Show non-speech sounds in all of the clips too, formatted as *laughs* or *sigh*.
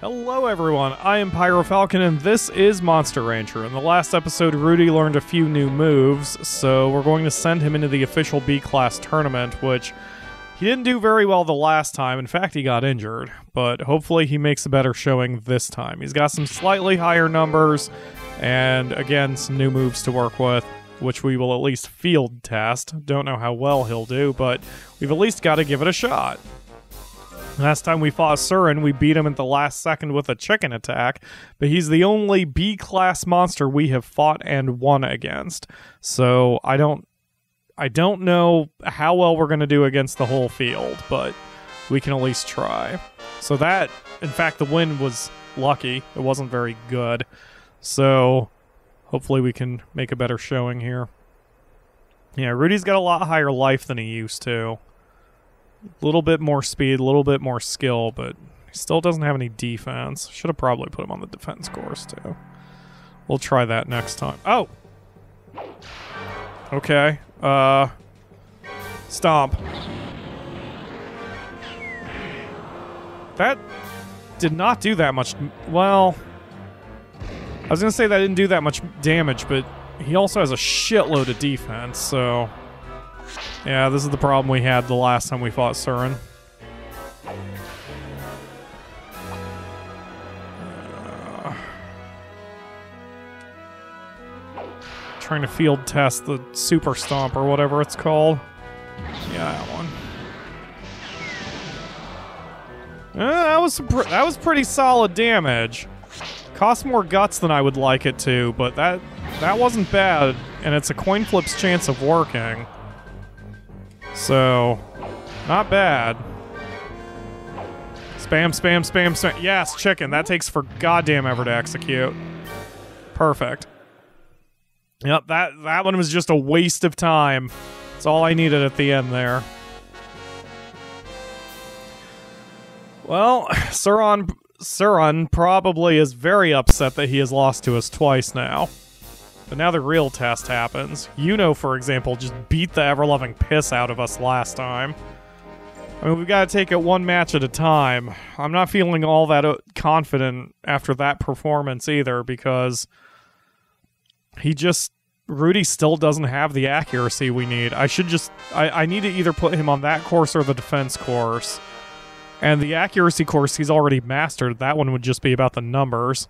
Hello, everyone. I am Pyro Falcon, and this is Monster Rancher. In the last episode, Rudy learned a few new moves, so we're going to send him into the official B class tournament, which he didn't do very well the last time. In fact, he got injured, but hopefully he makes a better showing this time. He's got some slightly higher numbers, and again, some new moves to work with, which we will at least field test. Don't know how well he'll do, but we've at least got to give it a shot. Last time we fought Surin, we beat him at the last second with a chicken attack, but he's the only B class monster we have fought and won against. So I don't I don't know how well we're gonna do against the whole field, but we can at least try. So that in fact the win was lucky. It wasn't very good. So hopefully we can make a better showing here. Yeah, Rudy's got a lot higher life than he used to. A little bit more speed, a little bit more skill, but he still doesn't have any defense. Should have probably put him on the defense course too. We'll try that next time. Oh! Okay. Uh Stomp. That did not do that much well I was gonna say that didn't do that much damage, but he also has a shitload of defense, so yeah, this is the problem we had the last time we fought Surin. Uh, trying to field test the Super Stomp or whatever it's called. Yeah, that one. Uh, that was that was pretty solid damage. Cost more guts than I would like it to, but that that wasn't bad, and it's a coin flip's chance of working. So, not bad. Spam, spam, spam, spam. Yes, chicken. That takes for goddamn ever to execute. Perfect. Yep, that that one was just a waste of time. That's all I needed at the end there. Well, *sighs* Suron Suron probably is very upset that he has lost to us twice now. But now the real test happens. Yuno, for example, just beat the ever loving piss out of us last time. I mean, we've got to take it one match at a time. I'm not feeling all that uh, confident after that performance either because he just. Rudy still doesn't have the accuracy we need. I should just. I, I need to either put him on that course or the defense course. And the accuracy course he's already mastered. That one would just be about the numbers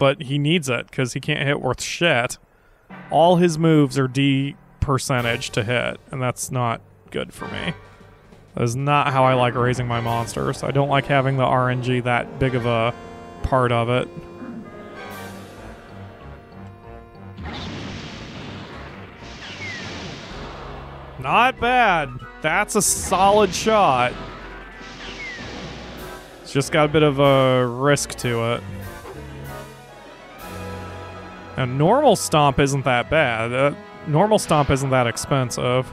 but he needs it because he can't hit worth shit. All his moves are D percentage to hit, and that's not good for me. That is not how I like raising my monsters. I don't like having the RNG that big of a part of it. Not bad. That's a solid shot. It's just got a bit of a risk to it. Now, normal stomp isn't that bad. Uh, normal stomp isn't that expensive.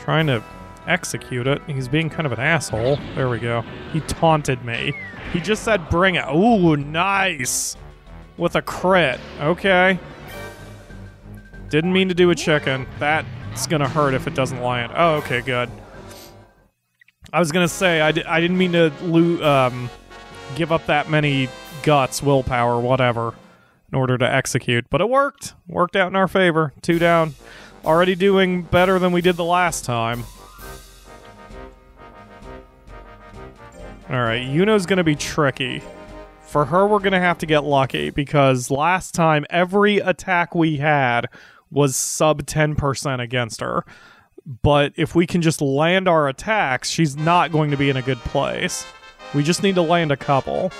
Trying to execute it. He's being kind of an asshole. There we go. He taunted me. He just said bring it. Ooh, nice. With a crit. Okay. Didn't mean to do a chicken. That's gonna hurt if it doesn't land. Oh, okay, good. I was gonna say I d- I didn't mean to lo- um, give up that many guts, willpower, whatever, in order to execute. But it worked. Worked out in our favor. Two down. Already doing better than we did the last time. Alright, Yuno's gonna be tricky. For her, we're gonna have to get lucky because last time every attack we had was sub 10% against her. But if we can just land our attacks, she's not going to be in a good place. We just need to land a couple.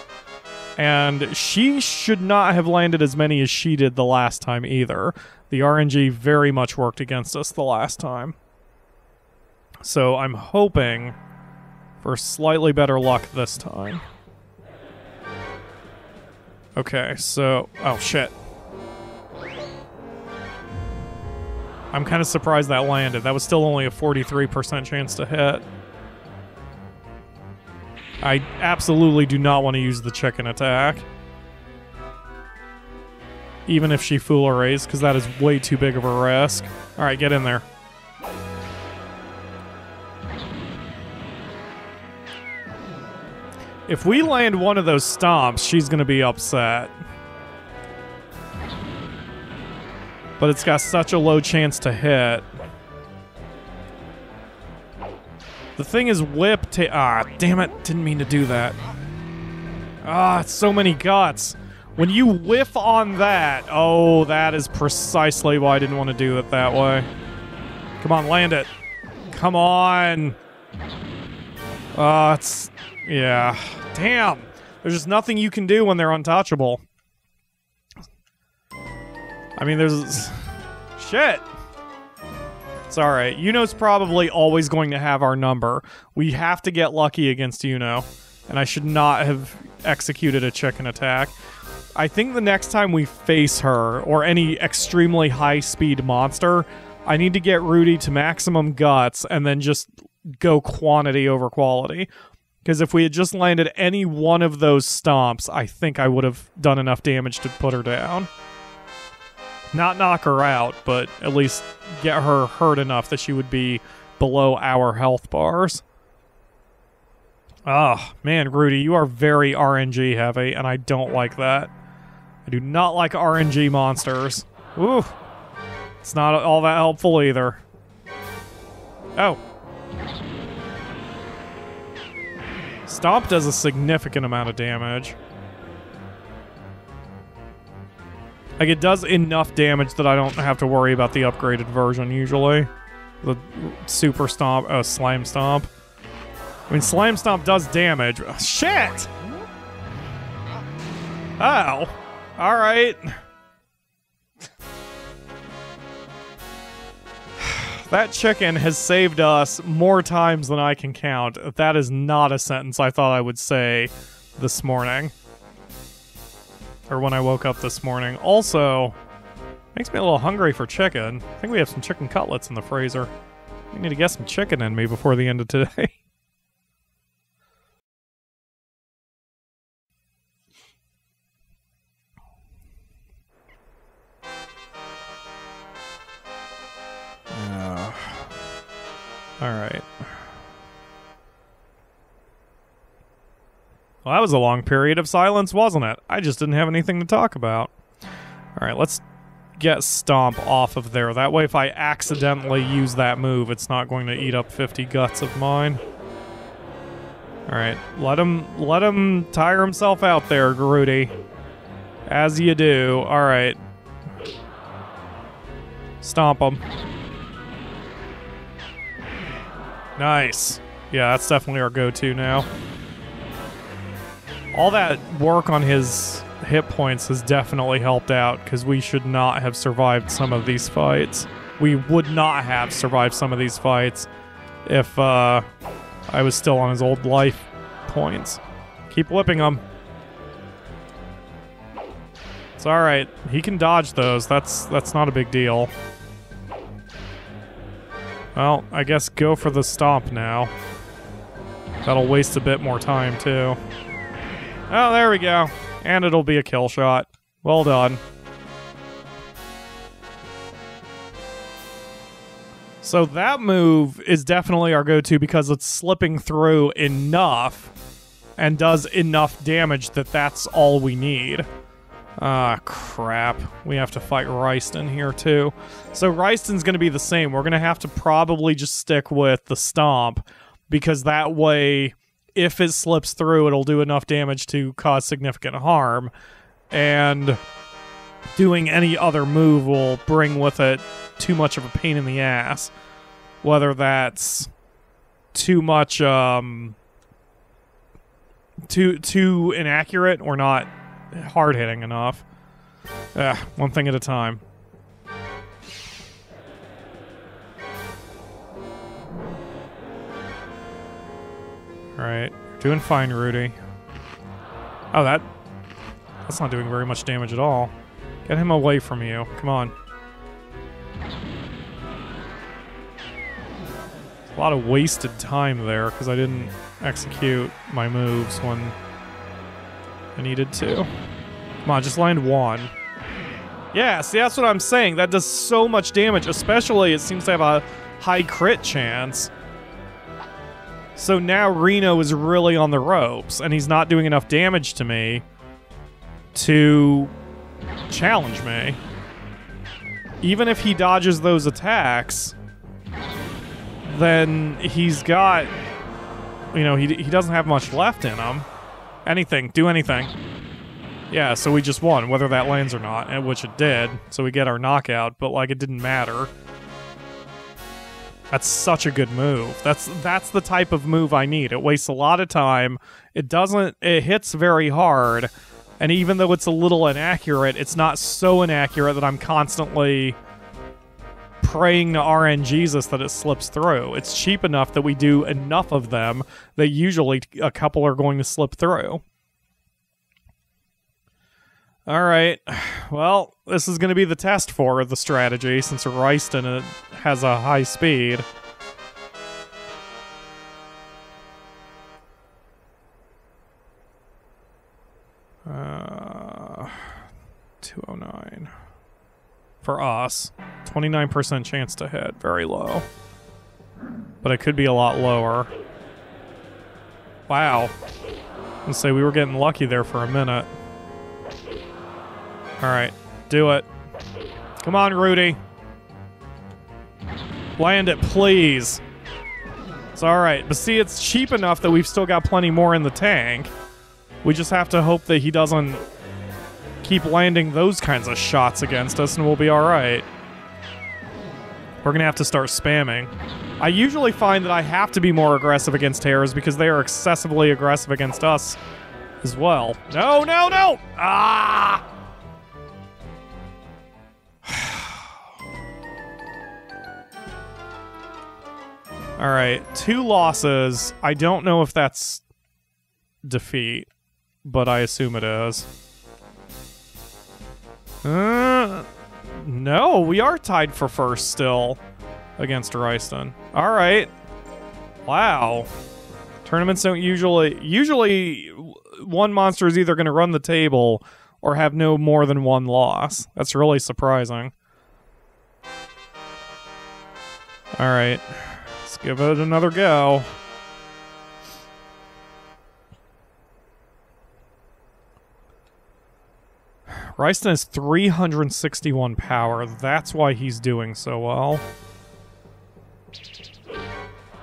And she should not have landed as many as she did the last time either. The RNG very much worked against us the last time. So I'm hoping for slightly better luck this time. Okay, so. Oh, shit. I'm kind of surprised that landed. That was still only a 43% chance to hit. I absolutely do not want to use the chicken attack. Even if she fool arrays, because that is way too big of a risk. Alright, get in there. If we land one of those stomps, she's going to be upset. But it's got such a low chance to hit. The thing is whip ta- Ah, damn it. Didn't mean to do that. Ah, so many guts. When you whiff on that, oh, that is precisely why I didn't want to do it that way. Come on, land it. Come on. Ah, it's... Yeah. Damn. There's just nothing you can do when they're untouchable. I mean, there's... Shit. It's alright. Yuno's probably always going to have our number. We have to get lucky against Yuno. And I should not have executed a chicken attack. I think the next time we face her, or any extremely high-speed monster, I need to get Rudy to maximum guts and then just go quantity over quality. Because if we had just landed any one of those stomps, I think I would have done enough damage to put her down. Not knock her out, but at least get her hurt enough that she would be below our health bars. Oh, man, Rudy, you are very RNG heavy, and I don't like that. I do not like RNG monsters. Ooh. It's not all that helpful either. Oh. Stomp does a significant amount of damage. Like, it does enough damage that I don't have to worry about the upgraded version, usually. The Super Stomp, uh, Slime Stomp. I mean, Slime Stomp does damage. Oh, shit! Oh. Alright. *sighs* That chicken has saved us more times than I can count. That is not a sentence I thought I would say this morning. Or when I woke up this morning. Also, makes me a little hungry for chicken. I think we have some chicken cutlets in the freezer. We need to get some chicken in me before the end of today. *laughs* Uh, all right. Well, that was a long period of silence, wasn't it? I just didn't have anything to talk about. All right, let's get Stomp off of there. That way, if I accidentally use that move, it's not going to eat up 50 guts of mine. All right, let him let him tire himself out there, Rudy. As you do. All right. Stomp him. Nice. Yeah, that's definitely our go-to now. All that work on his hit points has definitely helped out because we should not have survived some of these fights. We would not have survived some of these fights if uh, I was still on his old life points. Keep whipping him. It's all right. He can dodge those. That's that's not a big deal. Well, I guess go for the stomp now. That'll waste a bit more time, too. Oh, there we go. And it'll be a kill shot. Well done. So that move is definitely our go-to because it's slipping through enough and does enough damage that that's all we need. Ah, crap. We have to fight Ryston here, too. So Ryston's going to be the same. We're going to have to probably just stick with the Stomp, because that way, if it slips through, it'll do enough damage to cause significant harm. And doing any other move will bring with it too much of a pain in the ass. Whether that's too much, um... Too, too inaccurate or not hard hitting enough. One thing at a time. Alright, doing fine, Rudy. Oh, that... That's not doing very much damage at all. Get him away from you. Come on. A lot of wasted time there because I didn't execute my moves when I needed to. Come on, just land one. Yeah, see, that's what I'm saying. That does so much damage, especially it seems to have a high crit chance. So now Reno is really on the ropes, and he's not doing enough damage to me to challenge me. Even if he dodges those attacks, then he's got, you know, he, he doesn't have much left in him. Anything, do anything. Yeah, so we just won, whether that lands or not, which it did. So we get our knockout, but like it didn't matter. That's such a good move. That's that's the type of move I need. It wastes a lot of time. It doesn't it hits very hard. And even though it's a little inaccurate, it's not so inaccurate that I'm constantly praying to RNGesus that it slips through. It's cheap enough that we do enough of them that usually a couple are going to slip through. All right. *sighs* Well, this is going to be the test for the strategy since Ryston uh, has a high speed. Uh, 209. For us, 29% chance to hit. Very low. But it could be a lot lower. Wow. Let's say we were getting lucky there for a minute. Alright, do it. Come on, Rudy. Land it, please. It's alright. But see, it's cheap enough that we've still got plenty more in the tank. We just have to hope that he doesn't keep landing those kinds of shots against us and we'll be alright. We're gonna have to start spamming. I usually find that I have to be more aggressive against Terrors because they are excessively aggressive against us as well. No, no, no! Ah! All right, two losses. I don't know if that's defeat, but I assume it is. Uh, no, we are tied for first still against Ryston. All right. Wow. Tournaments don't usually usually one monster is either going to run the table or have no more than one loss. That's really surprising. All right give it another go. Ryston has 361 power. That's why he's doing so well.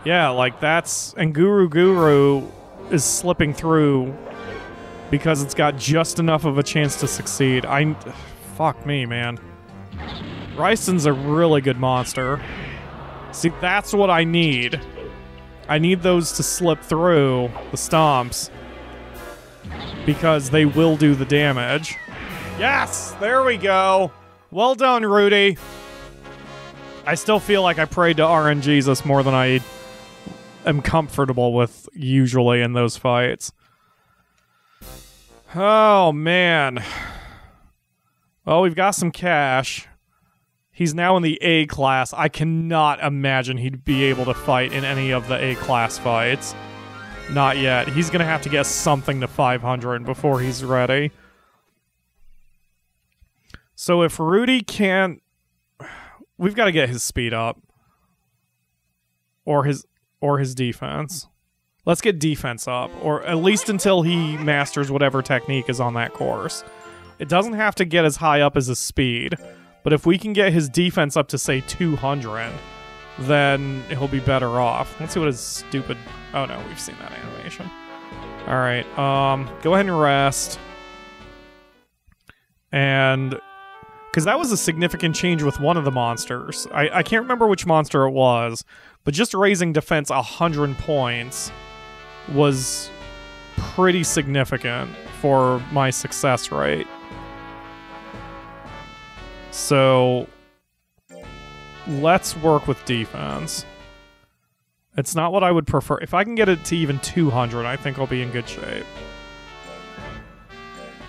Yeah, like that's... And Guru Guru is slipping through because it's got just enough of a chance to succeed. I... Fuck me, man. Ryston's a really good monster. See, that's what I need. I need those to slip through the stomps because they will do the damage. Yes! There we go. Well done, Rudy. I still feel like I prayed to RNGesus more than I am comfortable with usually in those fights. Oh, man. Well, we've got some cash. He's now in the A class. I cannot imagine he'd be able to fight in any of the A class fights. Not yet. He's going to have to get something to 500 before he's ready. So if Rudy can't... *sighs* We've got to get his speed up. Or his or his defense. Let's get defense up, or at least until he masters whatever technique is on that course. It doesn't have to get as high up as his speed, but if we can get his defense up to, say, 200, then he'll be better off. Let's see what his stupid... Oh, no, we've seen that animation. All right, um, go ahead and rest. And... Because that was a significant change with one of the monsters. I, I can't remember which monster it was, but just raising defense 100 points was pretty significant for my success rate. So let's work with defense. It's not what I would prefer. If I can get it to even 200, I think I'll be in good shape.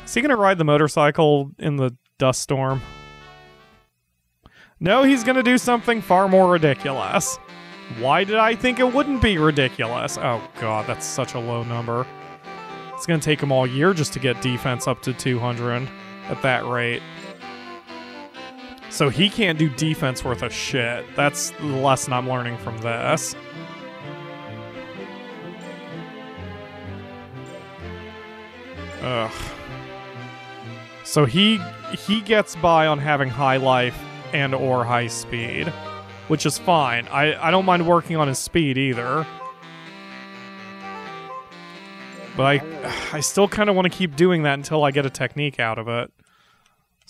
Is he going to ride the motorcycle in the dust storm? No, he's going to do something far more ridiculous. Why did I think it wouldn't be ridiculous? Oh god, that's such a low number. It's going to take him all year just to get defense up to 200 at that rate. So he can't do defense worth a shit. That's the lesson I'm learning from this. Ugh. So he he gets by on having high life and or high speed, which is fine. I, I don't mind working on his speed either. But I I still kind of want to keep doing that until I get a technique out of it.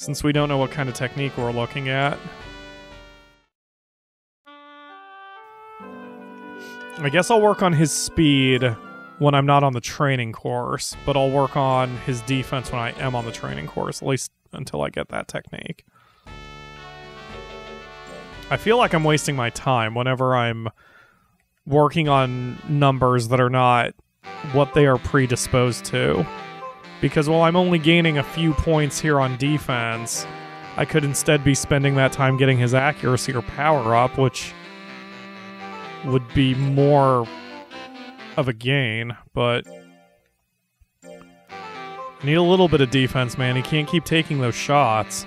Since we don't know what kind of technique we're looking at. I guess I'll work on his speed when I'm not on the training course, but I'll work on his defense when I am on the training course, at least until I get that technique. I feel like I'm wasting my time whenever I'm working on numbers that are not what they are predisposed to. Because while I'm only gaining a few points here on defense, I could instead be spending that time getting his accuracy or power up, which would be more of a gain, but need a little bit of defense, man. He can't keep taking those shots.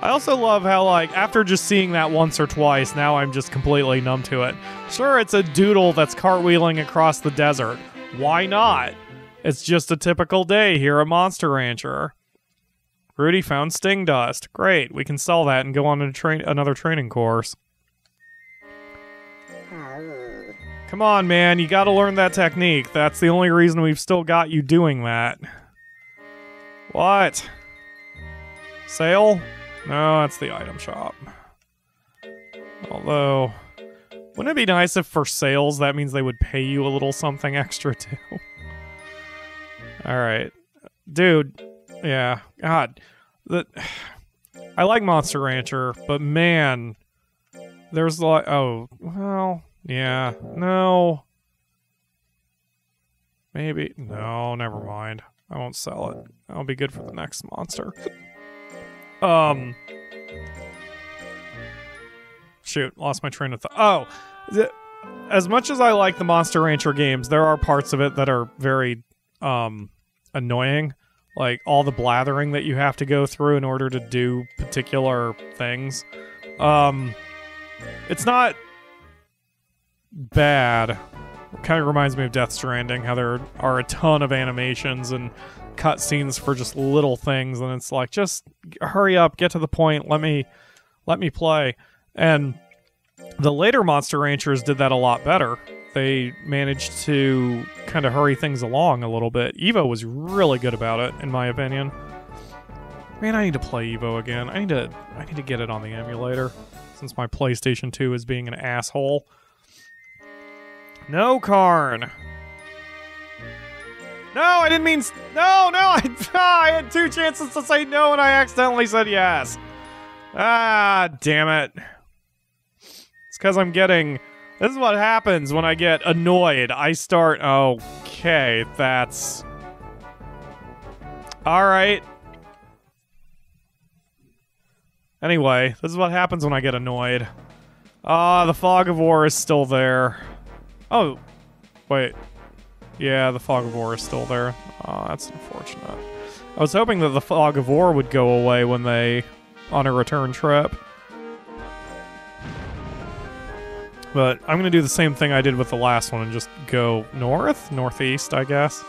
I also love how, like, after just seeing that once or twice, now I'm just completely numb to it. Sure, it's a doodle that's cartwheeling across the desert. Why not? It's just a typical day here at Monster Rancher. Rudy found sting dust. Great, we can sell that and go on a train another training course. Come on, man, you gotta learn that technique. That's the only reason we've still got you doing that. What? Sale? No, that's the item shop. Although, wouldn't it be nice if for sales that means they would pay you a little something *laughs* extra too? Alright. Dude, yeah. God. The, *sighs* I like Monster Rancher, but man, there's like, oh, well, yeah, no. Maybe. No, never mind. I won't sell it. That'll be good for the next monster. um. Shoot, lost my train of thought. Oh, as much as I like the Monster Rancher games, there are parts of it that are very um annoying. Like all the blathering that you have to go through in order to do particular things. Um, it's not bad. Kind of reminds me of Death Stranding, how there are a ton of animations and cutscenes for just little things, and it's like, just hurry up, get to the point, let me, let me play. And the later Monster Ranchers did that a lot better. They managed to kind of hurry things along a little bit. Evo was really good about it, in my opinion. Man, I need to play Evo again. I need to, I need to get it on the emulator, since my PlayStation 2 is being an asshole. No, Karn. No, I didn't mean. No, no, *laughs* I, I had two chances to say no and I accidentally said yes. Ah, damn it. Because I'm getting. This is what happens when I get annoyed. I start. Okay, that's. Alright. Anyway, this is what happens when I get annoyed. Ah, the fog of war is still there. Oh, wait. Yeah, the fog of war is still there. Oh, that's unfortunate. I was hoping that the fog of war would go away when they on a return trip. But I'm going to do the same thing I did with the last one and just go north, northeast, I guess.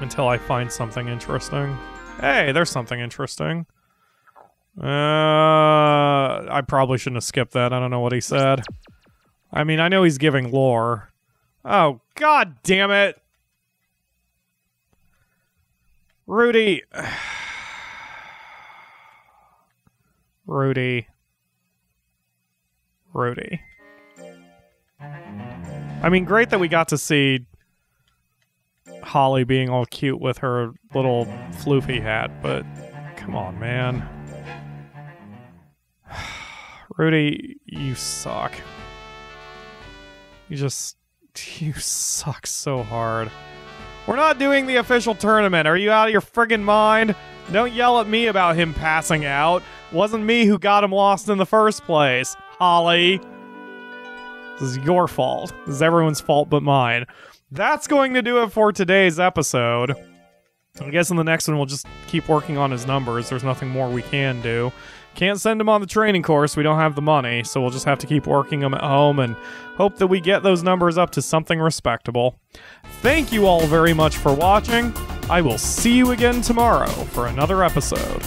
Until I find something interesting. Hey, there's something interesting. Uh, I probably shouldn't have skipped that. I don't know what he said. I mean, I know he's giving lore. Oh, god damn it. Rudy. *sighs* Rudy. Rudy. I mean, great that we got to see Holly being all cute with her little floofy hat, but come on, man. *sighs* Rudy, you suck. You just. *laughs* You suck so hard. We're not doing the official tournament. Are you out of your friggin' mind? Don't yell at me about him passing out. Wasn't me who got him lost in the first place. Holly. This is your fault. This is everyone's fault but mine. That's going to do it for today's episode. I guess in the next one we'll just keep working on his numbers. There's nothing more we can do. Can't send him on the training course, we don't have the money, so we'll just have to keep working him at home and hope that we get those numbers up to something respectable. Thank you all very much for watching. I will see you again tomorrow for another episode.